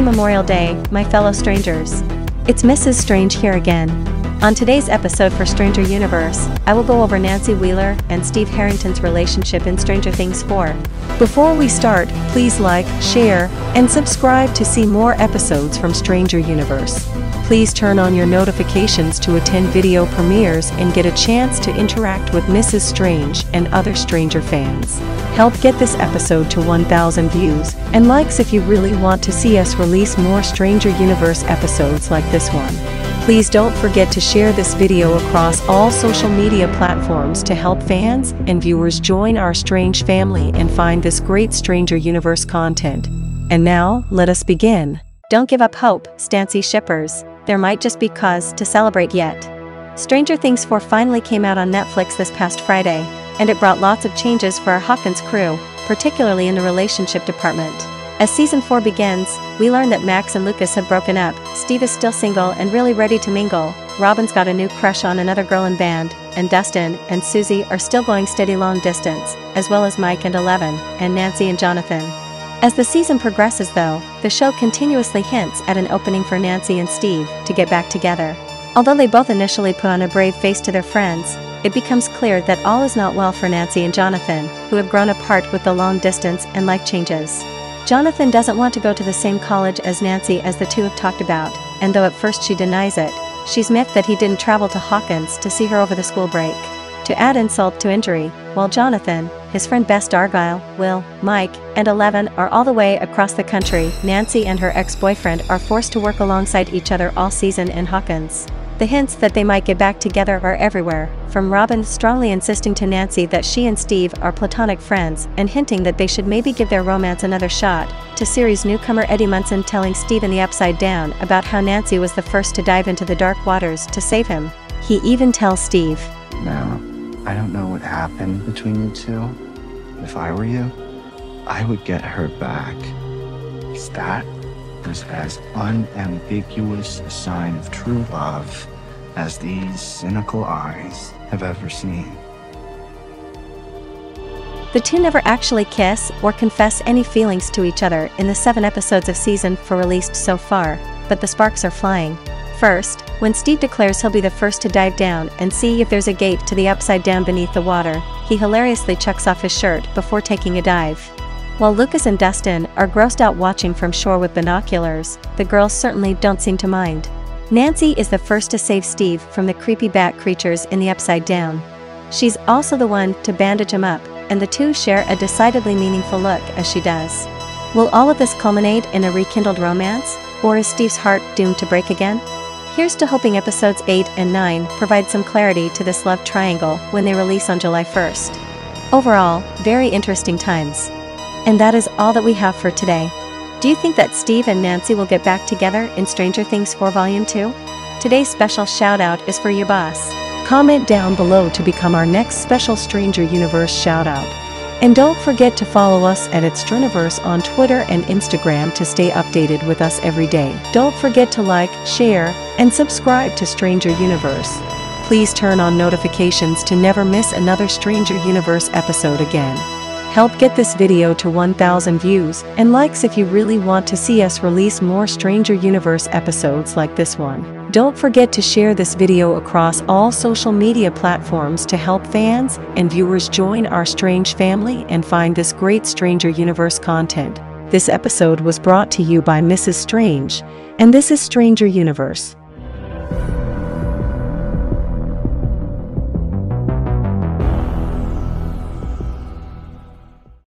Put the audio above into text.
Happy Memorial Day, my fellow strangers. It's Mrs. Strange here again. On today's episode for Stranger Universe, I will go over Nancy Wheeler and Steve Harrington's relationship in Stranger Things 4. Before we start, please like, share, and subscribe to see more episodes from Stranger Universe. Please turn on your notifications to attend video premieres and get a chance to interact with Mrs. Strange and other Stranger fans. Help get this episode to 1,000 views and likes if you really want to see us release more Stranger Universe episodes like this one. Please don't forget to share this video across all social media platforms to help fans and viewers join our strange family and find this great Stranger Universe content. And now, let us begin. Don't give up hope, Stancy shippers. There might just be cause to celebrate yet. Stranger Things 4 finally came out on Netflix this past Friday, and it brought lots of changes for our Hawkins crew, particularly in the relationship department. As season 4 begins, we learn that Max and Lucas have broken up, Steve is still single and really ready to mingle, Robin's got a new crush on another girl in band, and Dustin and Suzie are still going steady long distance, as well as Mike and Eleven, and Nancy and Jonathan. As the season progresses though, the show continuously hints at an opening for Nancy and Steve to get back together. Although they both initially put on a brave face to their friends, it becomes clear that all is not well for Nancy and Jonathan, who have grown apart with the long distance and life changes. Jonathan doesn't want to go to the same college as Nancy as the two have talked about, and though at first she denies it, she's miffed that he didn't travel to Hawkins to see her over the school break. To add insult to injury, while Jonathan, his friend Best Argyle, Will, Mike, and Eleven are all the way across the country, Nancy and her ex-boyfriend are forced to work alongside each other all season in Hawkins. The hints that they might get back together are everywhere, from Robin strongly insisting to Nancy that she and Steve are platonic friends and hinting that they should maybe give their romance another shot, to series newcomer Eddie Munson telling Steve in the Upside Down about how Nancy was the first to dive into the dark waters to save him. He even tells Steve, Now, I don't know what happened between you two. If I were you, I would get her back. Because that was as unambiguous a sign of true love as these cynical eyes have ever seen. The two never actually kiss or confess any feelings to each other in the seven episodes of season 4 released so far, but the sparks are flying. First, when Steve declares he'll be the first to dive down and see if there's a gate to the upside down beneath the water, he hilariously chucks off his shirt before taking a dive. While Lucas and Dustin are grossed out watching from shore with binoculars, the girls certainly don't seem to mind. Nancy is the first to save Steve from the creepy bat creatures in the upside down. She's also the one to bandage him up, and the two share a decidedly meaningful look as she does. Will all of this culminate in a rekindled romance, or is Steve's heart doomed to break again? Here's to hoping episodes 8 and 9 provide some clarity to this love triangle when they release on July 1st. Overall, very interesting times. And that is all that we have for today. Do you think that Steve and Nancy will get back together in Stranger Things 4 Volume 2? Today's special shout out is for your boss. Comment down below to become our next special Stranger Universe shout out. And don't forget to follow us at Extraniverse on Twitter and Instagram to stay updated with us every day. Don't forget to like, share, and subscribe to Stranger Universe. Please turn on notifications to never miss another Stranger Universe episode again. Help get this video to 1000 views and likes if you really want to see us release more Stranger Universe episodes like this one. Don't forget to share this video across all social media platforms to help fans and viewers join our strange family and find this great Stranger Universe content. This episode was brought to you by Mrs. Strange, and this is Stranger Universe.